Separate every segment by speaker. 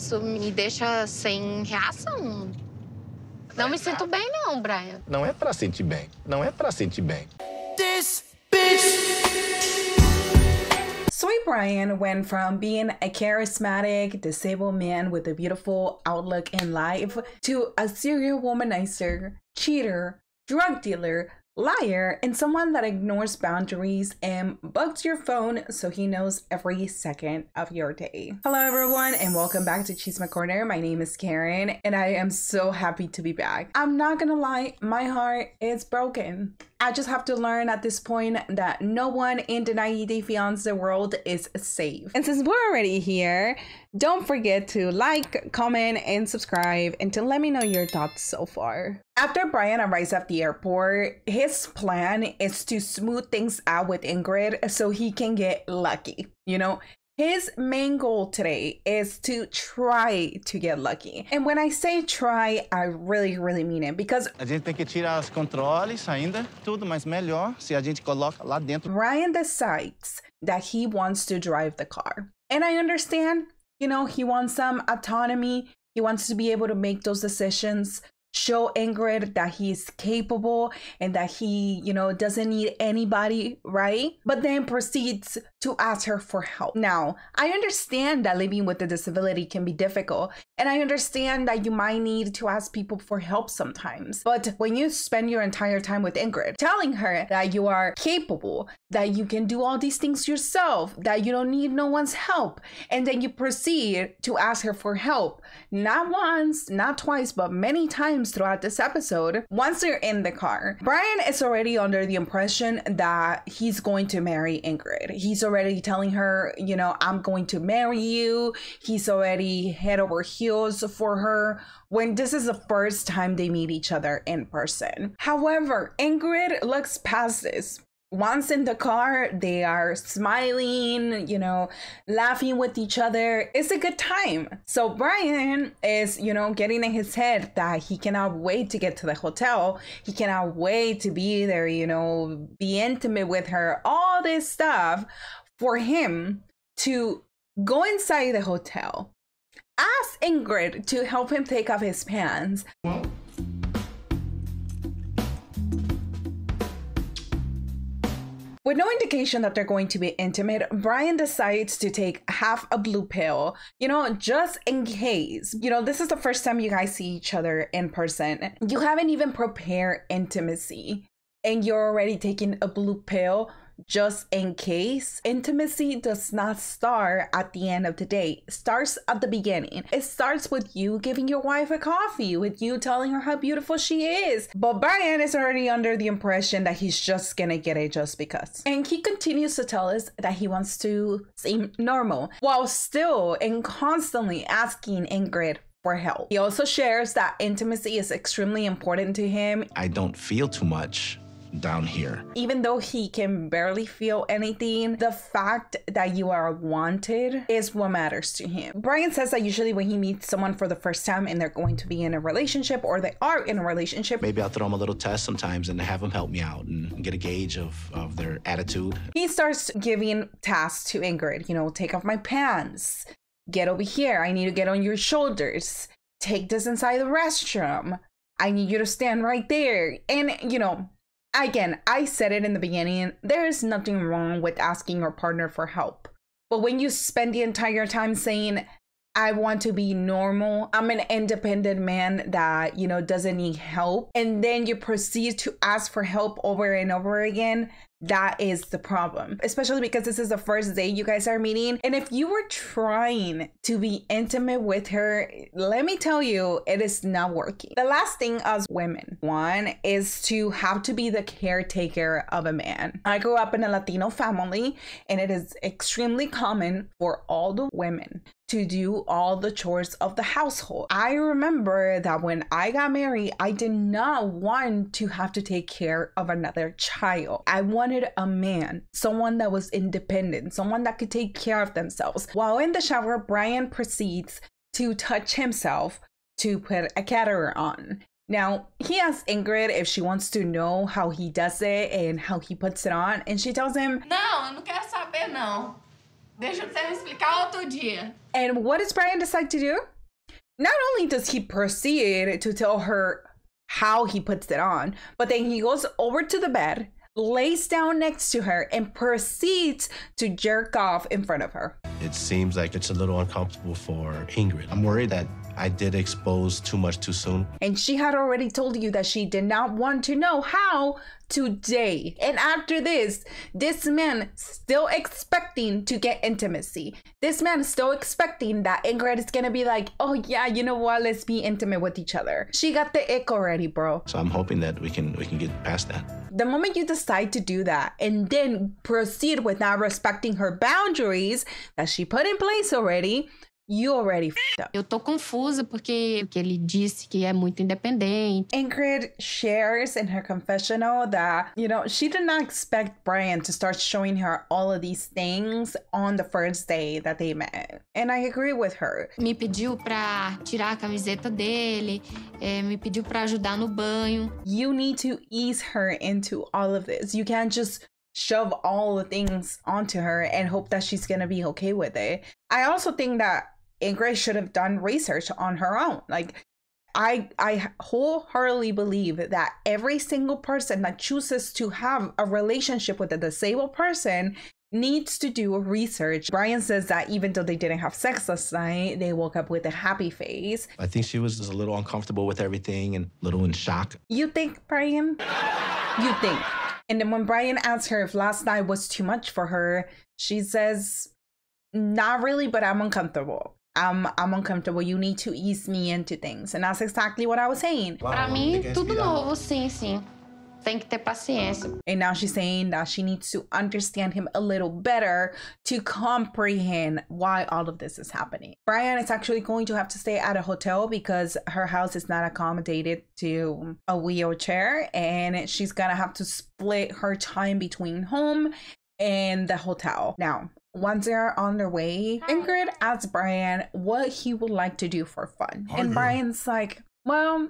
Speaker 1: Isso me deixa sem reação. Não me sinto bem, não, Brian.
Speaker 2: Não é pra sentir bem. Não é pra sentir bem.
Speaker 3: This bitch.
Speaker 4: Soy Brian went from being a charismatic, disabled man with a beautiful outlook in life to a serial womanizer, cheater, drug dealer, liar, and someone that ignores boundaries and bugs your phone so he knows every second of your day. Hello, everyone, and welcome back to Chisme Corner. My name is Keren, and I am so happy to be back. I'm not gonna lie, my heart is broken. I just have to learn at this point that no one in the 90 Day Fiance world is safe. And since we're already here, don't forget to like, comment, and subscribe and to let me know your thoughts so far. After Brian arrives at the airport, his plan is to smooth things out with Ingrid so he can get lucky. You know, his main goal today is to try to get lucky. And when I say try, I really, really mean it because
Speaker 5: A gente tem que tirar os controles ainda, tudo, mas melhor se a gente coloca lá dentro.
Speaker 4: Brian decides that he wants to drive the car. And I understand, you know, he wants some autonomy. He wants to be able to make those decisions, show Ingrid that he's capable and that he, you know, doesn't need anybody, right? But then proceeds to ask her for help. Now, I understand that living with a disability can be difficult, and I understand that you might need to ask people for help sometimes. But when you spend your entire time with Ingrid, telling her that you are capable, that you can do all these things yourself, that you don't need no one's help, and then you proceed to ask her for help, not once, not twice, but many times throughout this episode, once they're in the car, Brian is already under the impression that he's going to marry Ingrid. He's already telling her, you know, I'm going to marry you. He's already head over heels for her when this is the first time they meet each other in person. However, Ingrid looks past this. Once in the car, they are smiling, you know, laughing with each other. It's a good time. So Brian is, you know, getting in his head that he cannot wait to get to the hotel. He cannot wait to be there, you know, be intimate with her, all this stuff for him to go inside the hotel, ask Ingrid to help him take off his pants. With no indication that they're going to be intimate, Brian decides to take half a blue pill, you know, just in case. You know, this is the first time you guys see each other in person. You haven't even prepared intimacy, and you're already taking a blue pill just in case. Intimacy does not start at the end of the day, starts at the beginning. It starts with you giving your wife a coffee, with you telling her how beautiful she is. But Brian is already under the impression that he's just gonna get it just because. And he continues to tell us that he wants to seem normal while still and constantly asking Ingrid for help. He also shares that intimacy is extremely important to him
Speaker 5: I don't feel too much down here.
Speaker 4: even though he can barely feel anything, the fact that you are wanted is what matters to him. Brian says that usually when he meets someone for the first time and they're going to be in a relationship or they are in a relationship,
Speaker 5: Maybe I'll throw them a little test sometimes and have them help me out and get a gauge of, of their attitude.
Speaker 4: he starts giving tasks to Ingrid, you know, take off my pants, get over here, I need to get on your shoulders, take this inside the restroom, I need you to stand right there. And, you know, again, I said it in the beginning there is nothing wrong with asking your partner for help. But when you spend the entire time saying, I want to be normal. I'm an independent man that, you know, doesn't need help. And then you proceed to ask for help over and over again. That is the problem, especially because this is the first day you guys are meeting. And if you were trying to be intimate with her, let me tell you, it is not working. The last thing as women, one is to have to be the caretaker of a man. I grew up in a Latino family, and it is extremely common for all the women to do all the chores of the household. I remember that when I got married, I did not want to have to take care of another child. I wanted a man, someone that was independent, someone that could take care of themselves. While in the shower, Brian proceeds to touch himself to put a catheter on. Now, he asks Ingrid if she wants to know how he does it and how he puts it on, and she tells him
Speaker 1: Não, eu não quero saber, não. Deixa você me explicar outro dia.
Speaker 4: And what does Brian decide to do? Not only does he proceed to tell her how he puts it on, but then he goes over to the bed, lays down next to her, and proceeds to jerk off in front of her.
Speaker 6: It seems like it's a little uncomfortable for Ingrid. I'm worried that I did expose too much too soon.
Speaker 4: And she had already told you that she did not want to know how today. And after this, this man still expecting to get intimacy. This man still expecting that Ingrid is gonna be like, oh yeah, you know what? Let's be intimate with each other. She got the ick already, bro.
Speaker 6: So I'm hoping that we can we can get past that.
Speaker 4: The moment you decide to do that and then proceed with not respecting her boundaries that she put in place already, you already f***ed up.
Speaker 1: Eu tô confusa porque, porque ele disse que é muito independente.
Speaker 4: Ingrid shares in her confessional that, you know, she did not expect Brian to start showing her all of these things on the first day that they met. And I agree with her.
Speaker 1: Me pediu pra tirar a camiseta dele, é, me pediu pra ajudar no banho.
Speaker 4: You need to ease her into all of this. You can't just shove all the things onto her and hope that she's gonna be okay with it. I also think that Ingrid should have done research on her own. Like I I wholeheartedly believe that every single person that chooses to have a relationship with a disabled person needs to do research. Brian says that even though they didn't have sex last night, they woke up with a happy face.
Speaker 6: I think she was just a little uncomfortable with everything and a little in shock.
Speaker 4: You think, Brian? You think. And then when Brian asks her if last night was too much for her, she says, Not really, but I'm uncomfortable. I'm I'm uncomfortable. You need to ease me into things. And that's exactly what I was saying.
Speaker 1: Pra mim, tudo novo, sim, sim. Tem que ter paciência.
Speaker 4: And now she's saying that she needs to understand him a little better to comprehend why all of this is happening. Brian is actually going to have to stay at a hotel because her house is not accommodated to a wheelchair and she's gonna have to split her time between home and the hotel. Now, once they're on their way, Ingrid asks Brian what he would like to do for fun. And Brian's like, Well,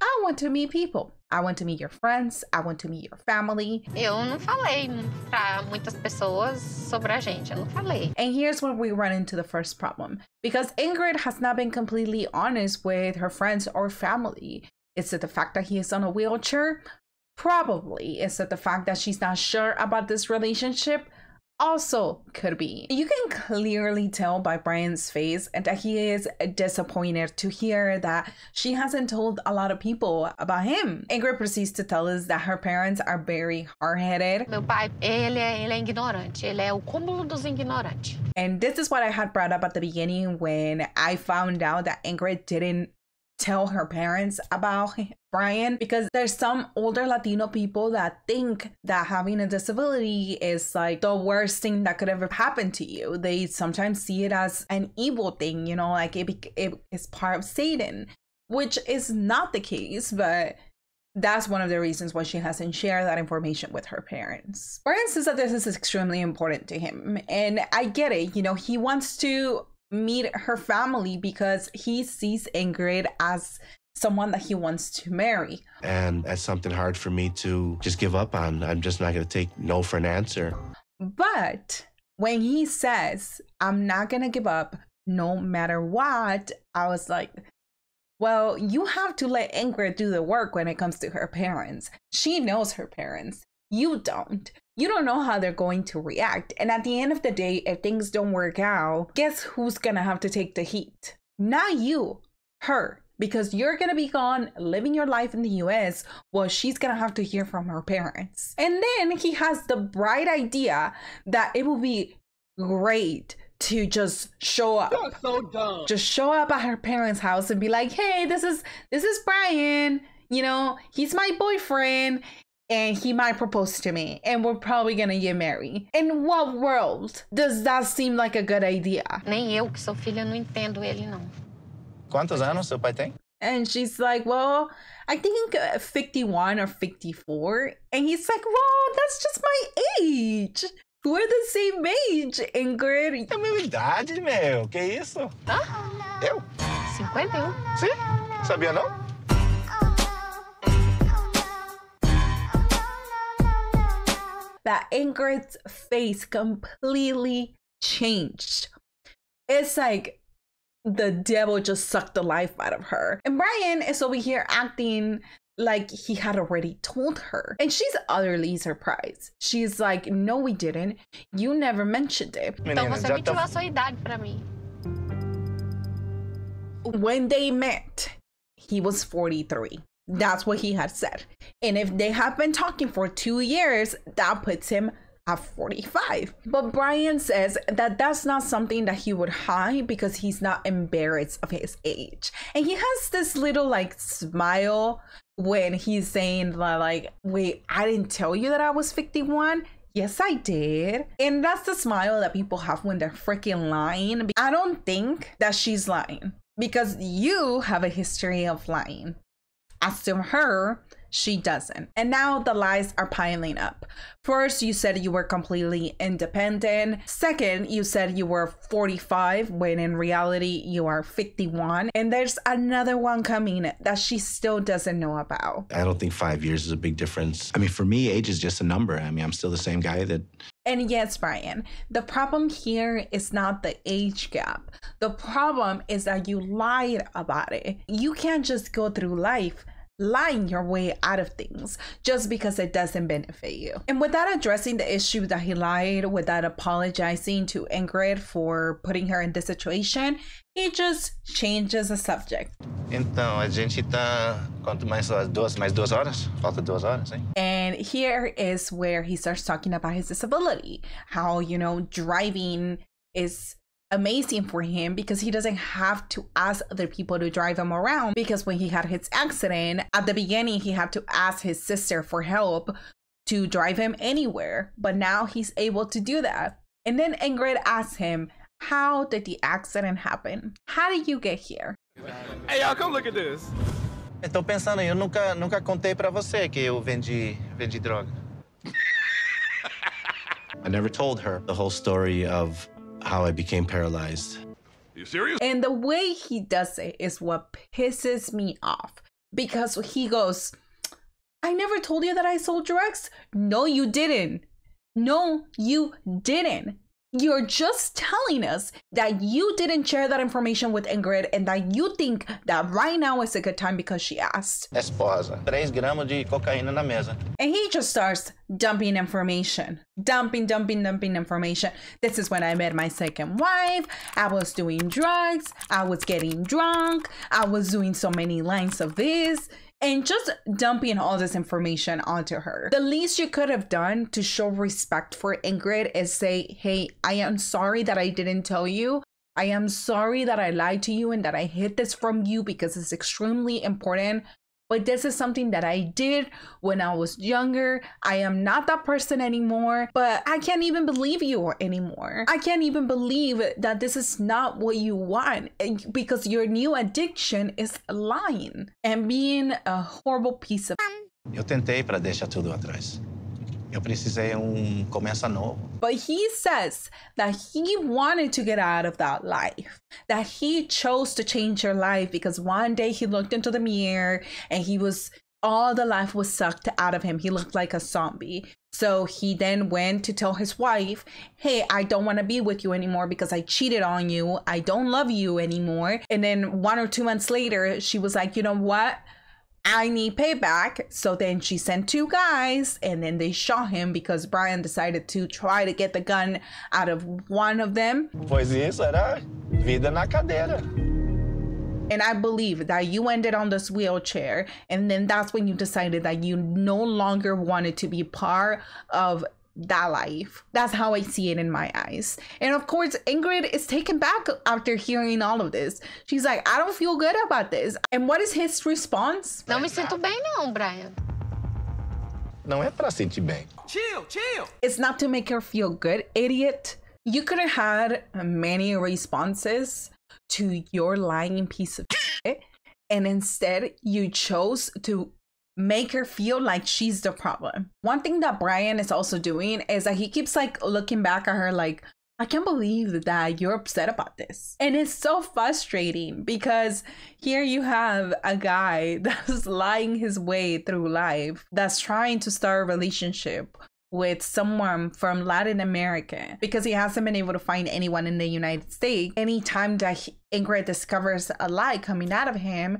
Speaker 4: I want to meet people. I want to meet your friends. I want to meet your family.
Speaker 1: Eu não falei pra muitas pessoas sobre a gente. Eu não falei.
Speaker 4: And here's where we run into the first problem. Because Ingrid has not been completely honest with her friends or family. Is it the fact that he is on a wheelchair? Probably. Is that the fact that she's not sure about this relationship? Also, could be. You can clearly tell by Brian's face that he is disappointed to hear that she hasn't told a lot of people about him. Ingrid proceeds to tell us that her parents are very hard headed.
Speaker 1: Meu pai, ele é, ele é ignorante. Ele é o cúmulo dos ignorantes.
Speaker 4: And this is what I had brought up at the beginning when I found out that Ingrid didn't tell her parents about Brian because there's some older Latino people that think that having a disability is like the worst thing that could ever happen to you. They sometimes see it as an evil thing, you know, like it, it is part of Satan, which is not the case, but that's one of the reasons why she hasn't shared that information with her parents. Brian says that this is extremely important to him, and I get it. You know, he wants to meet her family because he sees Ingrid as someone that he wants to marry.
Speaker 6: And that's something hard for me to just give up on. I'm just not going to take no for an answer.
Speaker 4: But when he says, I'm not going to give up no matter what, I was like, well, you have to let Ingrid do the work when it comes to her parents. She knows her parents. You don't. You don't know how they're going to react. And at the end of the day, if things don't work out, guess who's gonna have to take the heat? Not you, her. Because you're gonna be gone living your life in the US while she's gonna have to hear from her parents. And then he has the bright idea that it will be great to just show up.
Speaker 3: so dumb.
Speaker 4: Just show up at her parents' house and be like, hey, this is this is Brian. You know, he's my boyfriend and he might propose to me and we're probably gonna get married. In what world does that seem like a good idea?
Speaker 1: Nem eu, que sou filha, não entendo ele, não.
Speaker 5: Quantos anos seu pai tem?
Speaker 4: And she's like, well, I think uh, 51 or 54. And he's like, well, that's just my age. We're the same age, Ingrid.
Speaker 5: É a mesma idade, meu. Que isso?
Speaker 1: Hã?
Speaker 5: Eu?
Speaker 1: 51.
Speaker 5: Sim? Sabia não?
Speaker 4: That Ingrid's face completely changed. It's like the devil just sucked the life out of her. And Brian is over here acting like he had already told her. And she's utterly surprised. She's like, No, we didn't. You never mentioned it.
Speaker 1: Então
Speaker 5: Menina,
Speaker 1: você
Speaker 5: já
Speaker 1: mentiu
Speaker 5: tá...
Speaker 1: a sua idade pra mim.
Speaker 4: When they met, he was 43. That's what he had said. And if they have been talking for two years, that puts him at 45. But Brian says that that's not something that he would hide because he's not embarrassed of his age. And he has this little like smile when he's saying like, wait, I didn't tell you that I was 51. Yes, I did. And that's the smile that people have when they're freaking lying. I don't think that she's lying because you have a history of lying. As to her, she doesn't. And now the lies are piling up. First, you said you were completely independent. Second, you said you were 45 when in reality you are 51. And there's another one coming that she still doesn't know about.
Speaker 6: I don't think five years is a big difference.
Speaker 7: I mean, for me, age is just a number. I mean, I'm still the same guy that
Speaker 4: And yes, Brian, the problem here is not the age gap. The problem is that you lied about it. You can't just go through life lying your way out of things just because it doesn't benefit you. And without addressing the issue that he lied, without apologizing to Ingrid for putting her in this situation, he just changes the subject.
Speaker 5: Então, a gente tá... Quanto mais? Duas, mais duas horas? Falta duas horas, hein?
Speaker 4: And here is where he starts talking about his disability, how, you know, driving is amazing for him because he doesn't have to ask other people to drive him around. Because when he had his accident, at the beginning, he had to ask his sister for help to drive him anywhere. But now he's able to do that. And then Ingrid asks him, How did the accident happen? How did you get here?
Speaker 3: Hey, y'all, come look at this.
Speaker 5: Eu tô pensando aí, eu nunca, nunca contei pra você que eu vendi, vendi droga.
Speaker 6: I never told her the whole story of how I became paralyzed.
Speaker 3: You serious?
Speaker 4: And the way he does it is what pisses me off because he goes, I never told you that I sold drugs. No, you didn't. No, you didn't. You're just telling us that you didn't share that information with Ingrid and that you think that right now is a good time because she asked.
Speaker 5: Esposa. 3 gramos de cocaína na mesa.
Speaker 4: And he just starts dumping information. Dumping, dumping, dumping information. This is when I met my second wife. I was doing drugs. I was getting drunk. I was doing so many lines of this. And just dumping all this information onto her. The least you could have done to show respect for Ingrid is say, hey, I am sorry that I didn't tell you. I am sorry that I lied to you and that I hid this from you because it's extremely important. But this is something that I did when I was younger. I am not that person anymore, but I can't even believe you anymore. I can't even believe that this is not what you want eh, because your new addiction is lying and being a horrible piece of.
Speaker 5: Eu tentei pra deixar tudo atrás. Eu precisei um novo.
Speaker 4: But he says that he wanted to get out of that life, that he chose to change your life because one day he looked into the mirror and he was all the life was sucked out of him. He looked like a zombie. So he then went to tell his wife, Hey, I don't want to be with you anymore because I cheated on you. I don't love you anymore. And then one or two months later, she was like, You know what? I need payback. So then she sent two guys and then they shot him because Brian decided to try to get the gun out of one of them.
Speaker 5: Pois isso era vida na cadeira.
Speaker 4: And I believe that you ended on this wheelchair. And then that's when you decided that you no longer wanted to be part of that life. That's how I see it in my eyes. And of course, Ingrid is taken back after hearing all of this. She's like, I don't feel good about this. And what is his response?
Speaker 1: Não me sinto bem, não, Brian.
Speaker 2: Não é pra sentir bem.
Speaker 3: Chill, chill.
Speaker 4: It's not to make her feel good, idiot. You could have had many responses to your lying piece of shit, and instead you chose to make her feel like she's the problem. One thing that Brian is also doing is that he keeps like looking back at her like, I can't believe that you're upset about this. And it's so frustrating because here you have a guy that's lying his way through life, that's trying to start a relationship with someone from Latin America because he hasn't been able to find anyone in the United States. Anytime that Ingrid discovers a lie coming out of him,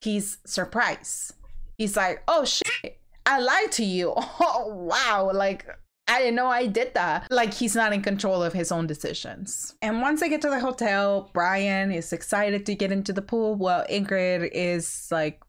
Speaker 4: he's surprised. He's like, oh shit, I lied to you. Oh wow, like I didn't know I did that. Like he's not in control of his own decisions. And once they get to the hotel, Brian is excited to get into the pool. Well, Ingrid is like,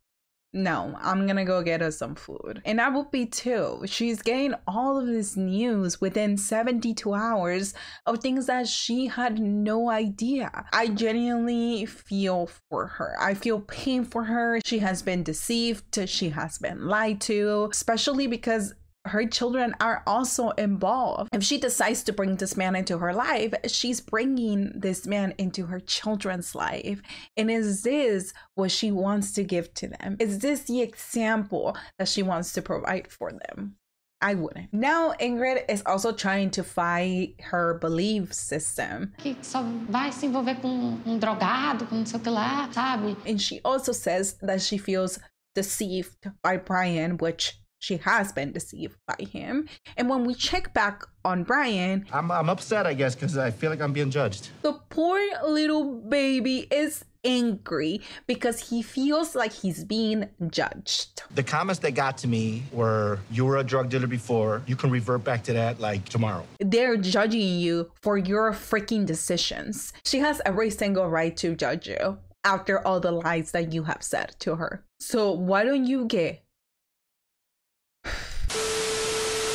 Speaker 4: no, I'm gonna go get us some food. And I would be too. She's getting all of this news within 72 hours of things that she had no idea. I genuinely feel for her. I feel pain for her. She has been deceived, she has been lied to, especially because her children are also involved. If she decides to bring this man into her life, she's bringing this man into her children's life. And is this what she wants to give to them? Is this the example that she wants to provide for them? I wouldn't. Now, Ingrid is also trying to fight her belief system.
Speaker 1: Que só vai se envolver com um drogado, com não sei o que lá, sabe?
Speaker 4: And she also says that she feels deceived by Brian, which she has been deceived by him. And when we check back on Brian,
Speaker 5: I'm, I'm upset, I guess, because I feel like I'm being judged.
Speaker 4: the poor little baby is angry because he feels like he's being judged.
Speaker 5: The comments that got to me were, you were a drug dealer before. You can revert back to that like tomorrow.
Speaker 4: They're judging you for your freaking decisions. She has every single right to judge you after all the lies that you have said to her. So why don't you get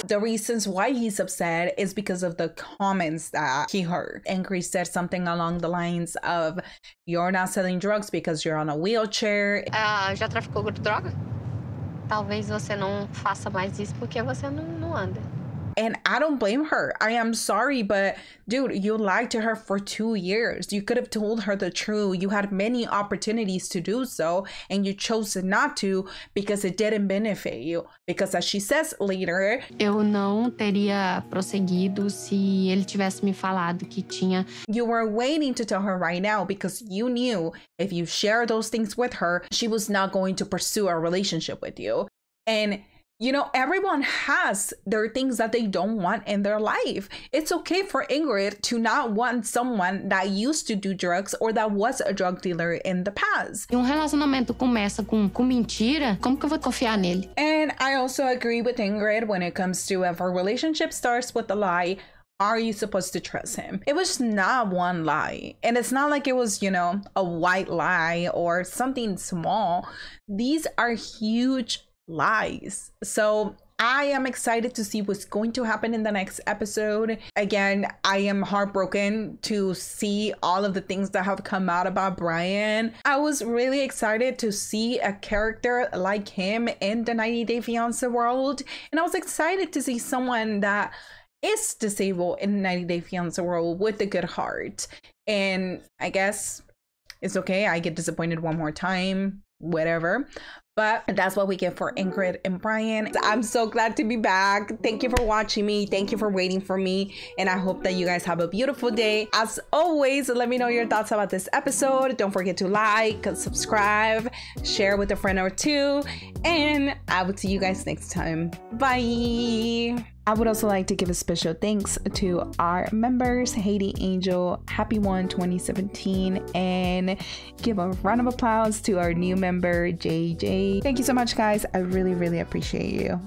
Speaker 4: the reasons why he's upset is because of the comments that he heard. Ingrid said something along the lines of, You're not selling drugs because you're on a wheelchair.
Speaker 1: Ah, já traficou droga? Talvez você não faça mais isso porque você não, não anda.
Speaker 4: And I don't blame her. I am sorry, but dude, you lied to her for two years. You could have told her the truth. You had many opportunities to do so, and you chose not to because it didn't benefit you. Because as she says later,
Speaker 1: Eu não teria prosseguido se ele tivesse me falado que tinha
Speaker 4: you were waiting to tell her right now because you knew if you share those things with her, she was not going to pursue a relationship with you. And you know, everyone has their things that they don't want in their life. It's okay for Ingrid to not want someone that used to do drugs or that was a drug dealer in the past.
Speaker 1: Um relacionamento começa com, com mentira, como que eu vou confiar nele?
Speaker 4: And I also agree with Ingrid when it comes to if a relationship starts with a lie, are you supposed to trust him? It was not one lie. And it's not like it was, you know, a white lie or something small. These are huge lies. So I am excited to see what's going to happen in the next episode. Again, I am heartbroken to see all of the things that have come out about Brian. I was really excited to see a character like him in the 90 Day Fiance world. And I was excited to see someone that is disabled in 90 Day Fiance world with a good heart. And I guess it's okay. I get disappointed one more time, whatever. But that's what we get for Ingrid and Brian. I'm so glad to be back. Thank you for watching me. Thank you for waiting for me. And I hope that you guys have a beautiful day. As always, let me know your thoughts about this episode. Don't forget to like, subscribe, share with a friend or two. And I will see you guys next time. Bye. I would also like to give a special thanks to our members, Haiti Angel, Happy One 2017, and give a round of applause to our new member, JJ. Thank you so much, guys. I really, really appreciate you.